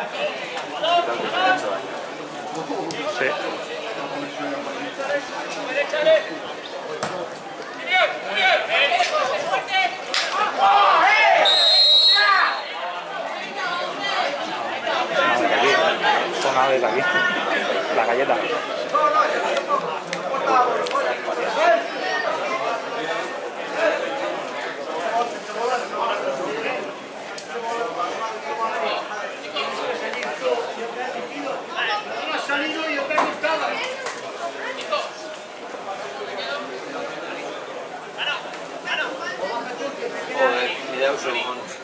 Sí. Una de aquí. La galleta. That was the one.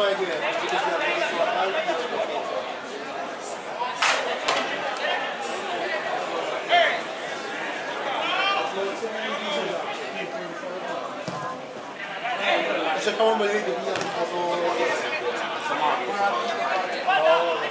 mãe, Guilherme. Deixa eu tomar uma lida, minha. Vamos lá.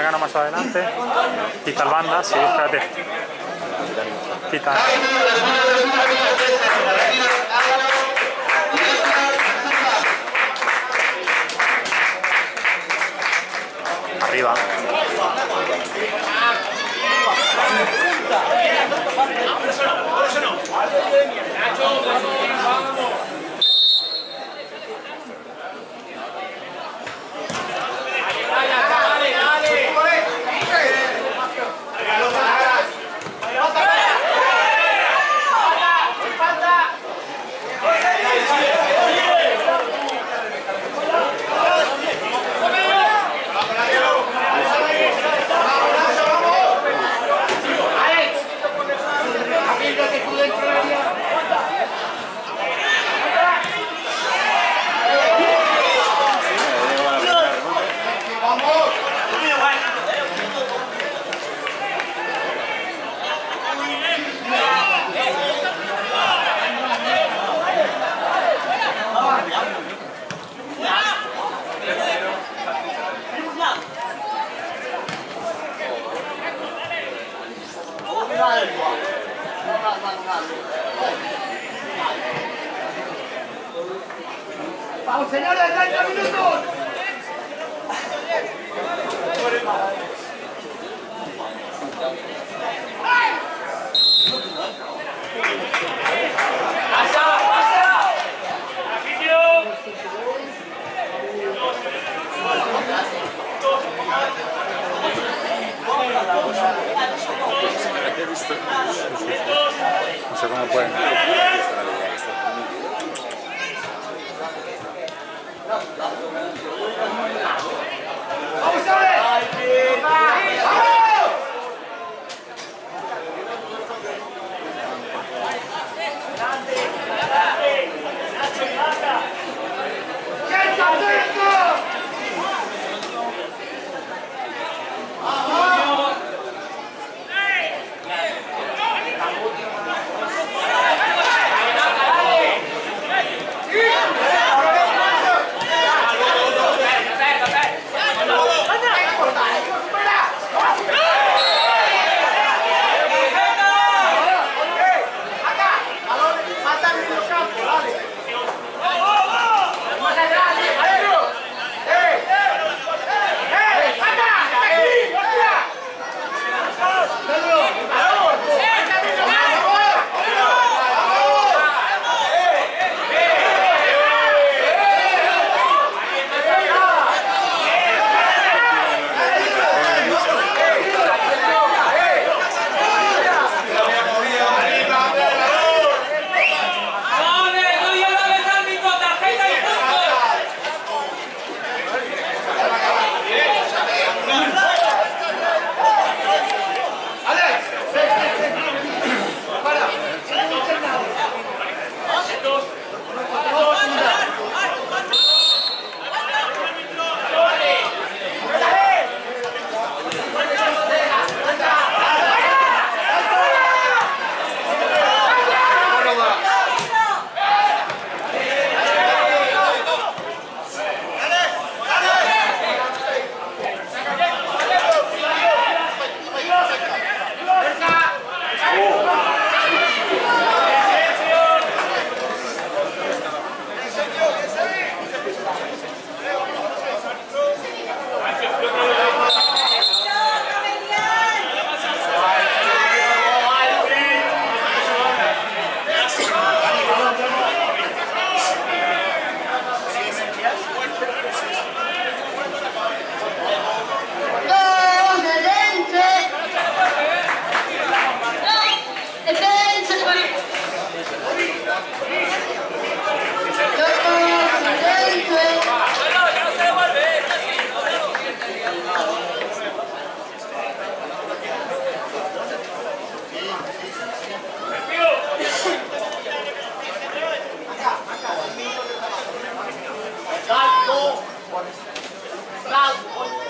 Gana más adelante. Quita el banda, sí, espérate. Quita. Arriba. Señores, 30 minutos.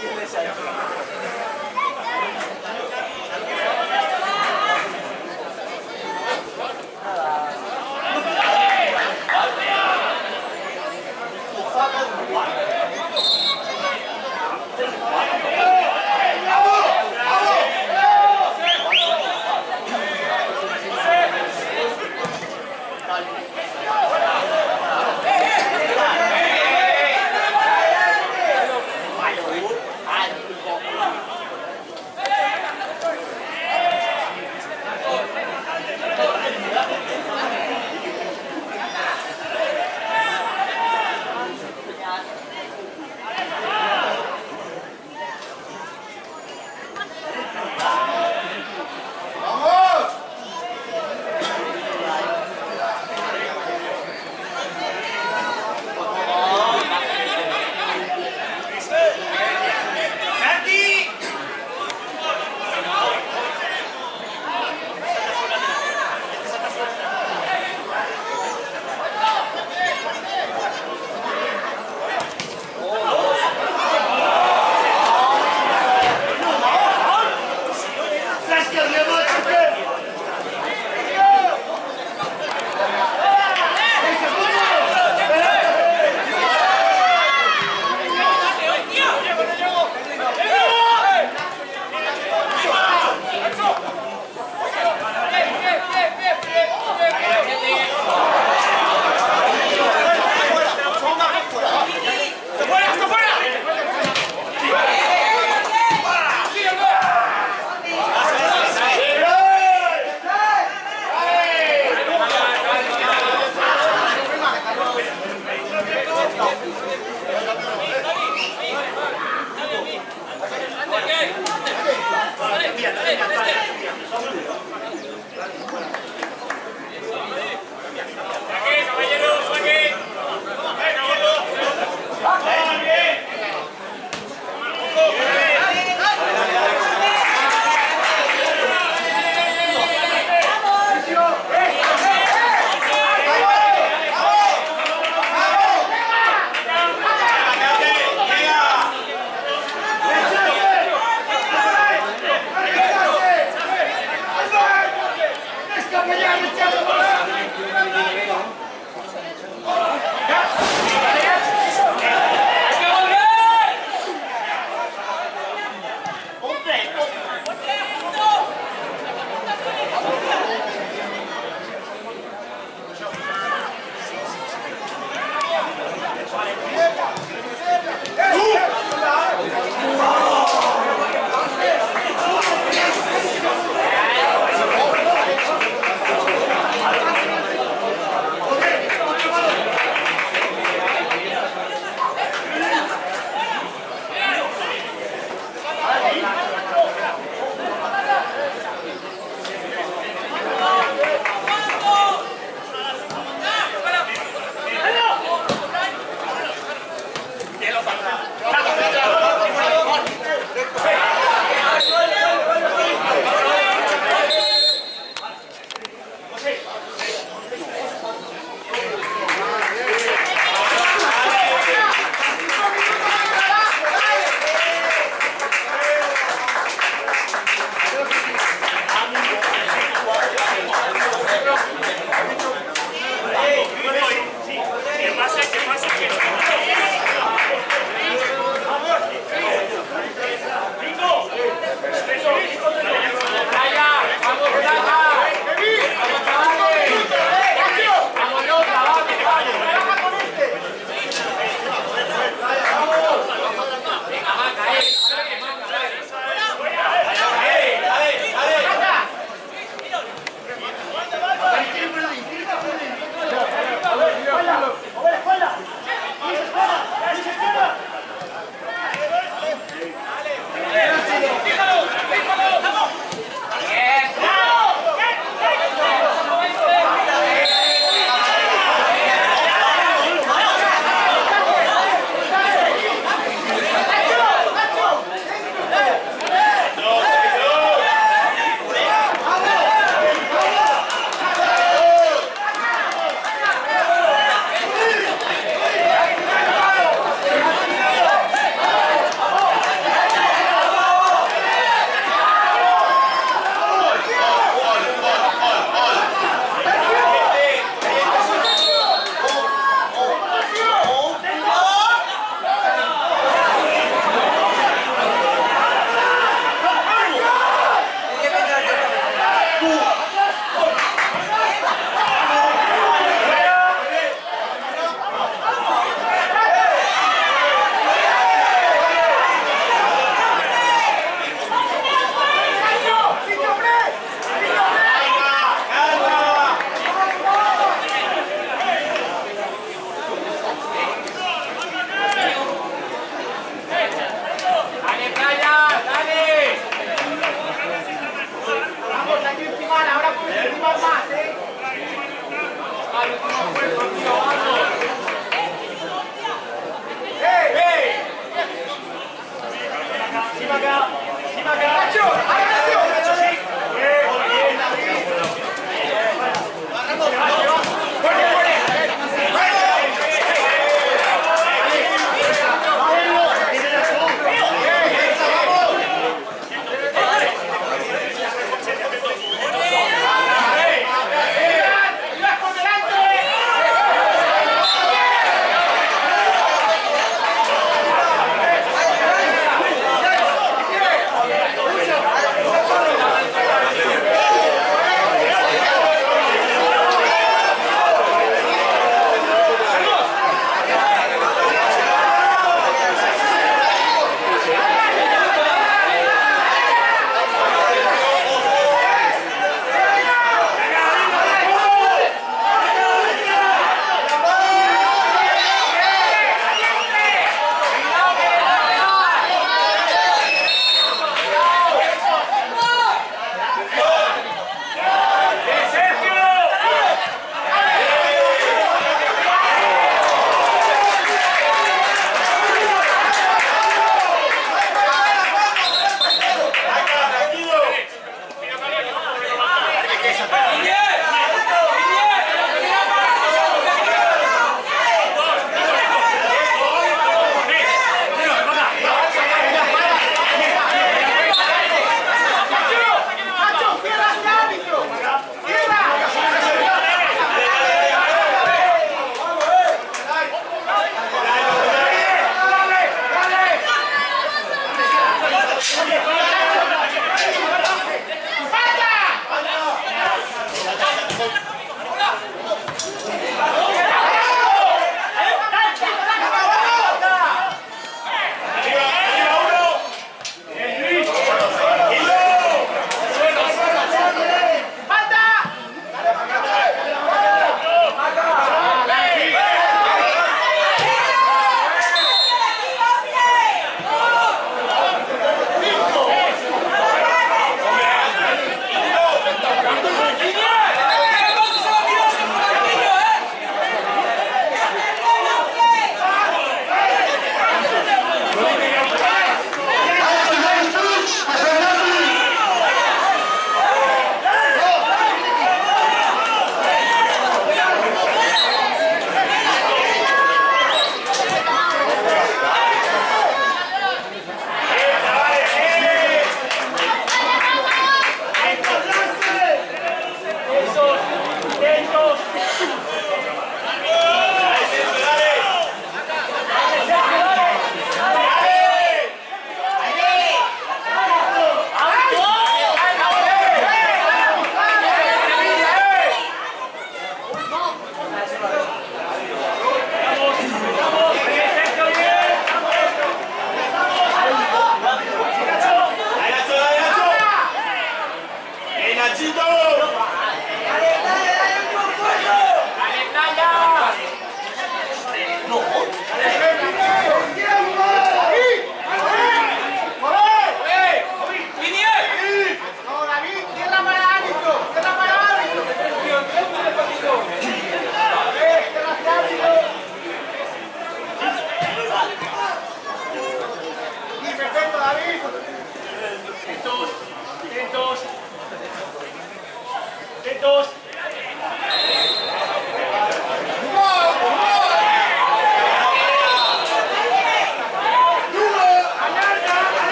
でしたよ。